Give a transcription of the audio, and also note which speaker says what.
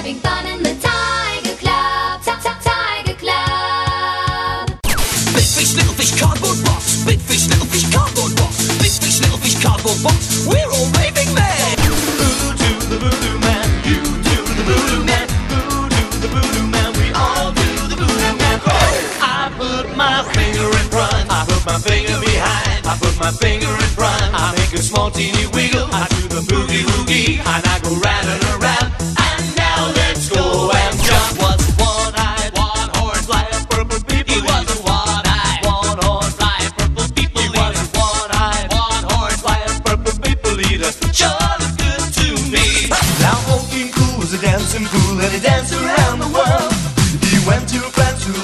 Speaker 1: having fun in the Tiger Club. Ti- ti- Tiger Club.
Speaker 2: Big fish, little fish, cardboard box. Big fish, little fish, cardboard box. Big fish, little fish, cardboard box. We're all raving mad.
Speaker 3: Boo to the voodoo man, you to the voodoo man, boo to the voodoo man, we all do the voodoo man. I put my finger in front, I put my finger behind, I put my finger in front, I make a small teeny wiggle, I do the boogie dancing pool and he danced around the world. He went to France, to